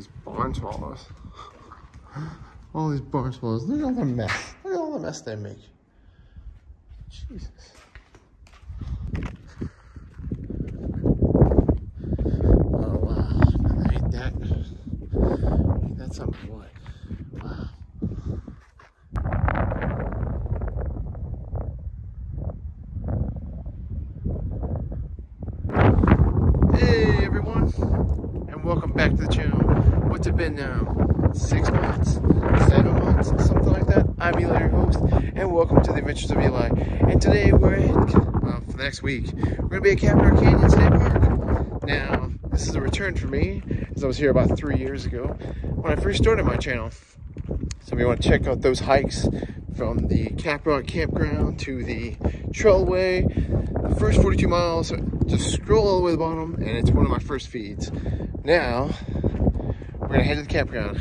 these barn swallows. All these barn swallows. Look at all the mess. Look at all the mess they make. Jesus. Oh wow. Ain't that ain't that something what? Wow. Hey everyone, and welcome back to the channel. What's it been now? Six months? Seven months? Something like that? I'm Eli, your host, and welcome to the Adventures of Eli. And today we're at, for the next week, we're gonna be at Caprock Canyon State Park. Now, this is a return for me, as I was here about three years ago when I first started my channel. So if you want to check out those hikes from the Caprock Campground to the Trailway. The first 42 miles, just scroll all the way to the bottom, and it's one of my first feeds. Now, we're gonna head to the campground.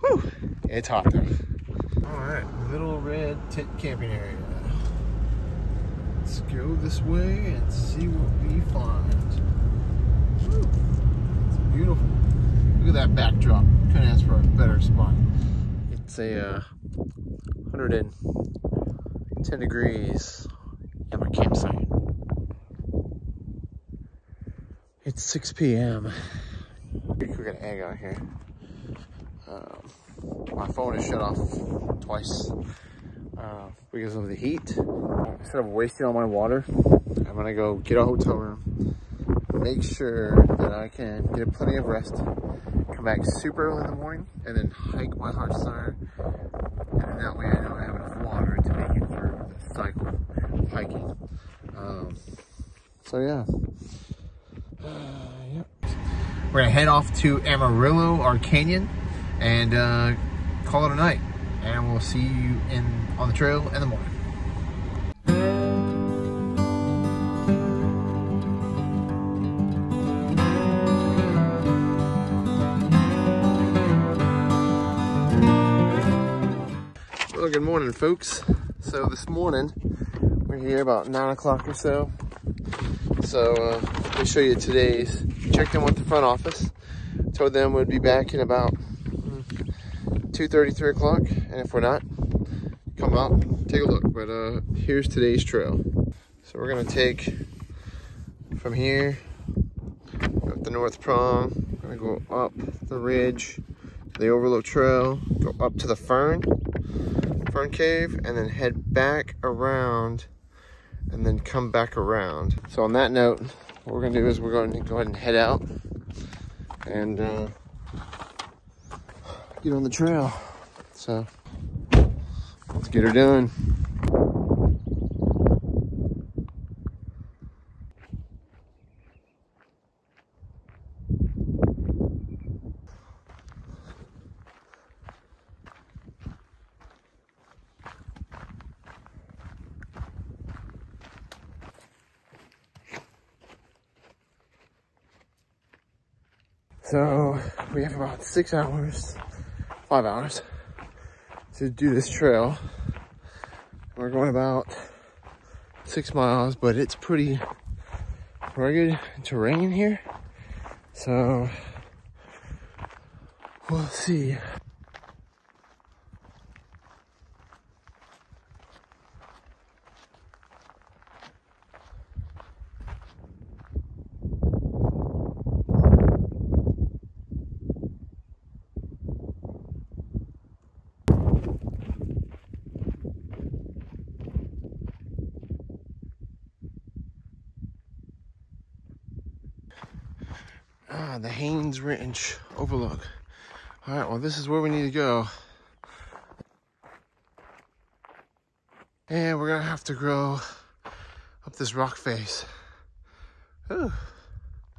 Whew, it's hot though. All right, Little Red Tent Camping Area. Let's go this way and see what we find. Whew, it's beautiful. Look at that backdrop. Couldn't ask for a better spot. It's a uh, 110 degrees at my campsite. It's 6 p.m. Got an egg out here. Um, my phone is shut off twice uh, because of the heat. Instead of wasting all my water, I'm gonna go get a hotel room, make sure that I can get plenty of rest, come back super early in the morning, and then hike my heart's desire. And that way I know I have enough water to make it through the cycle hiking. Um, so yeah. Uh, yep. We're gonna head off to Amarillo, our canyon, and uh, call it a night. And we'll see you in on the trail in the morning. Well, good morning, folks. So this morning, we're here about nine o'clock or so. So uh, let me show you today's. Checked in with the front office. Told them we'd be back in about 2.30, 3 o'clock. And if we're not, come out, take a look. But uh, here's today's trail. So we're gonna take from here, up the North Prong. We're gonna go up the ridge, the Overlook Trail, go up to the Fern, Fern Cave, and then head back around and then come back around. So on that note, what we're gonna do is we're going to go ahead and head out and uh, get on the trail. So let's get her done. So we have about six hours, five hours to do this trail. We're going about six miles, but it's pretty rugged terrain here. So we'll see. Ah, the Haynes Ranch Overlook. All right, well, this is where we need to go. And we're gonna have to grow up this rock face. Ooh,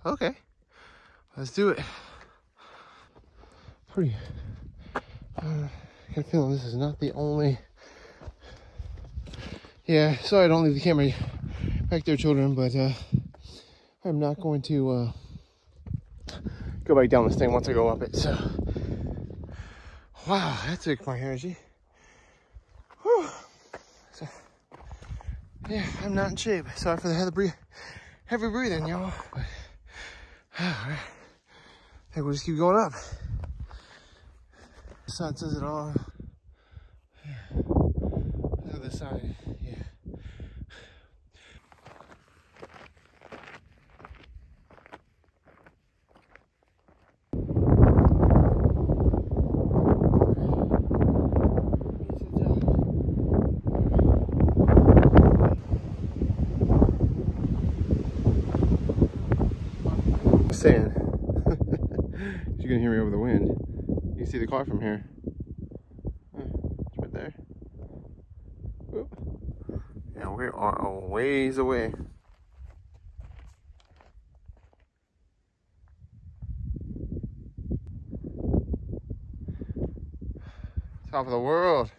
okay. Let's do it. Pretty, uh, I got a feeling this is not the only, yeah, sorry I don't leave the camera back there, children, but uh, I'm not going to, uh, go back down this thing once I go up it. So, wow, that took my energy. Whew. So, yeah, I'm not in shape. Sorry for the heavy, breath, heavy breathing, y'all. But, all right, I think we'll just keep going up. The sun says it all. Look at the. Yeah. saying. You're gonna hear me over the wind. You see the car from here. It's right there. Yeah, we are a ways away. Top of the world.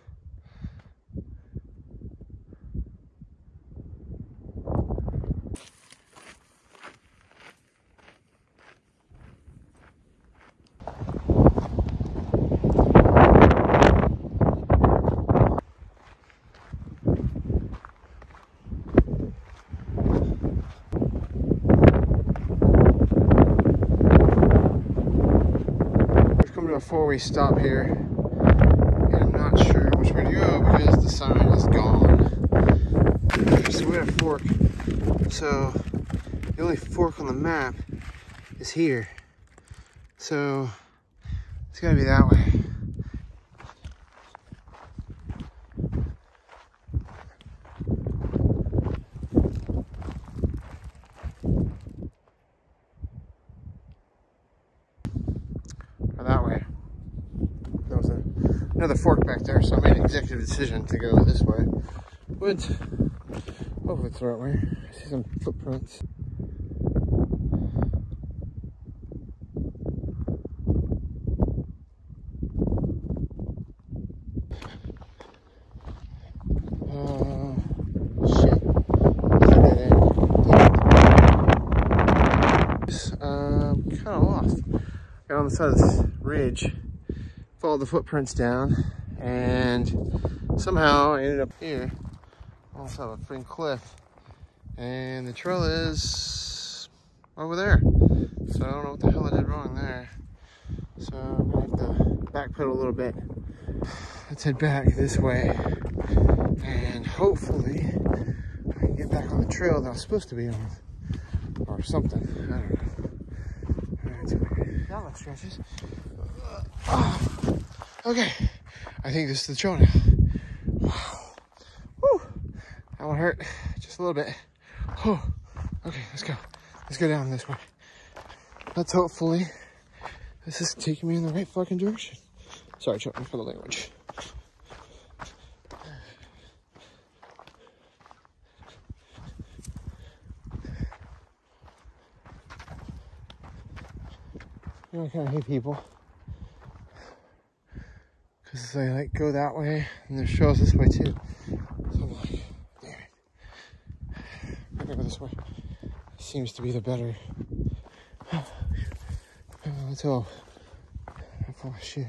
Four-way stop here. And I'm not sure which way to go because the sign is gone. So we're fork. So the only fork on the map is here. So it's gotta be that way. Another fork back there, so I made an executive decision to go this way. But hopefully it's the right way. I see some footprints. Uh, shit. Um, kind of lost. I got on the side of this ridge followed the footprints down and somehow I ended up here also a freaking cliff. And the trail is over there. So I don't know what the hell I did wrong there. So I'm gonna have to backpedal a little bit. Let's head back this way. And hopefully I can get back on the trail that I was supposed to be on. Or something. I don't know. Right, that looks stretches Oh. Okay, I think this is the now. Wow. Woo. That one hurt just a little bit. Oh. Okay, let's go. Let's go down this way. Let's hopefully this is taking me in the right fucking direction. Sorry, choking for the language. You know, I kind of hate people because they like go that way and there's trails this way too. So I'm like, damn it. I'm gonna go this way. Seems to be the better. Oh, let's hope. Full shit.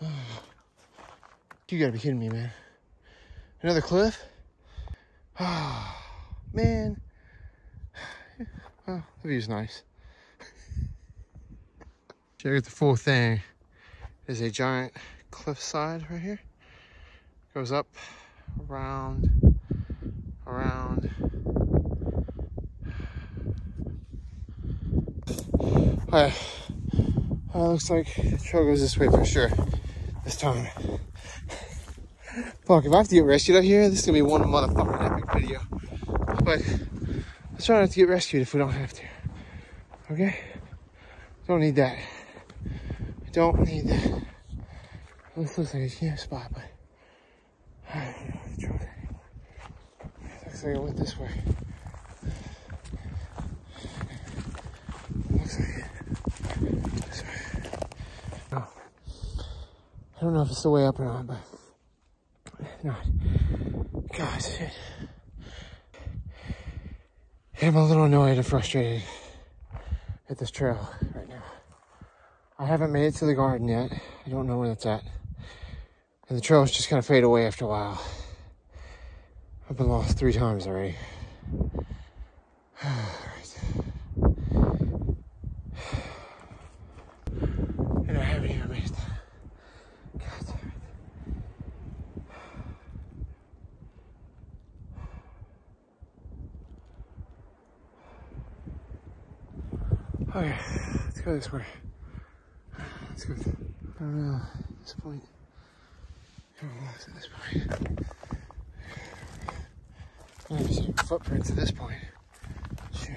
You gotta be kidding me, man. Another cliff? Oh, man. Oh, the view's nice. Check out the full thing. There's a giant cliffside right here. Goes up, around, around. Uh, uh, looks like the trail goes this way for sure. This time. Fuck, if I have to get rescued out here, this is gonna be one motherfucking epic video. But let's try not to get rescued if we don't have to. Okay? Don't need that don't need that. This looks like a huge spot, but I don't know Looks like I went this way. Looks like it. This way. No. I don't know if it's the way up or not, but not. God, shit. I'm a little annoyed and frustrated at this trail right. I haven't made it to the garden yet. I don't know where that's at. And the trails just kind of fade away after a while. I've been lost three times already. And I haven't even made it. God damn it. Okay, let's go this way. Let's go. I don't know. At this point, I'm lost at this point. I don't see footprints at this point. Shoot.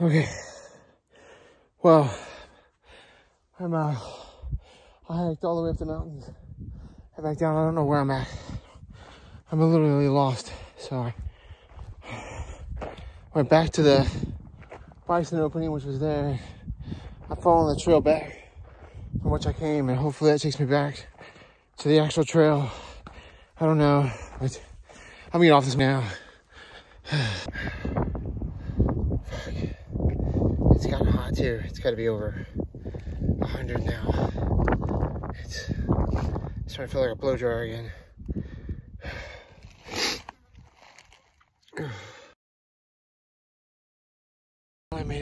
Okay. Well, I'm uh, I hiked all the way up the mountains and back down. I don't know where I'm at. I'm literally lost. Sorry. Went back to the bison opening, which was there. I'm following the trail back from which I came, and hopefully that takes me back to the actual trail. I don't know, but I'm getting off this now. It's gotten hot too. It's got to be over 100 now. It's, it's starting to feel like a blow dryer again.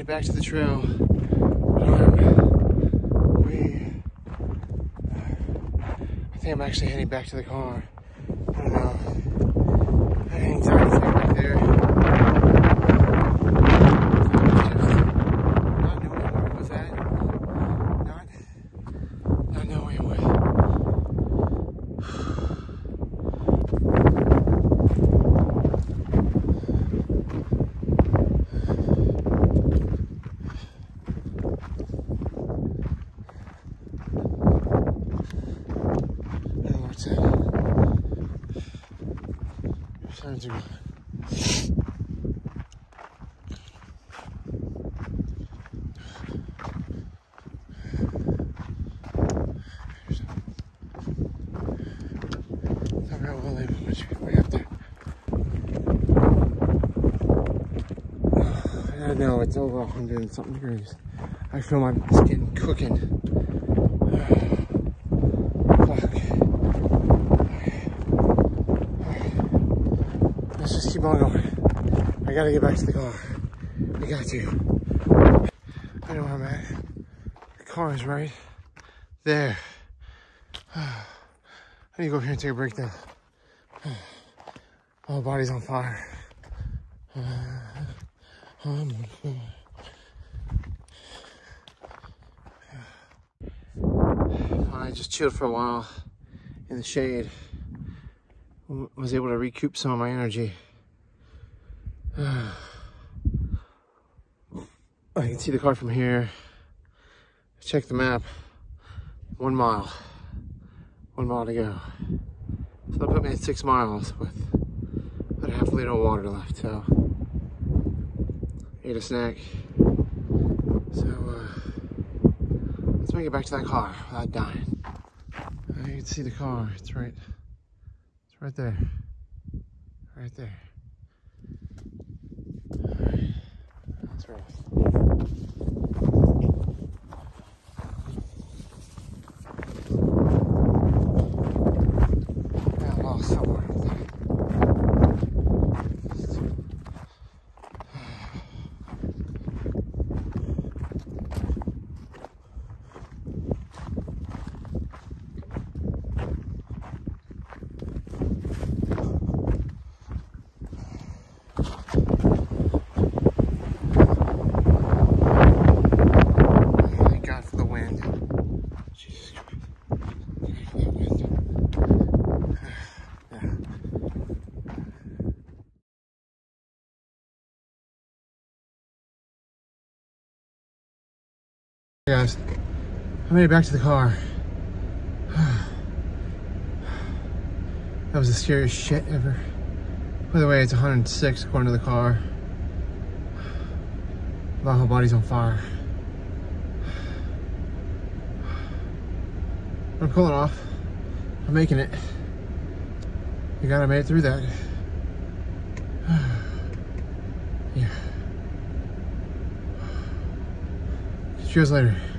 Back to the trail. Um, I'm way, uh, I think I'm actually heading back to the car. I don't know. I think time to get back there. Just not knowing where I was at. Not, not knowing what. I don't know where it's at. Signs are gone. I forgot what label much way up there. I know it's over 100 and something degrees. I feel my skin cooking. Fuck. Let's just keep on going. I gotta get back to the car. I got to. I know where I'm at. The car is right there. I need to go up here and take a break then. My body's on fire. I just chilled for a while in the shade. Was able to recoup some of my energy. I can see the car from here. Check the map. One mile. One mile to go. So that put me at six miles with about half a liter of water left. So ate a snack. So uh, let's make it back to that car without dying. You can see the car. It's right. It's right there. Right there. Alright. That's right. Got lost somewhere up there. Thank God for the wind. Jesus Christ. Thank God for that wind. Yeah. Hey guys, I made it back to the car. That was the scariest shit ever. By the way, it's 106 according to the car. My whole body's on fire. I'm pulling off. I'm making it. You gotta make it through that. You later.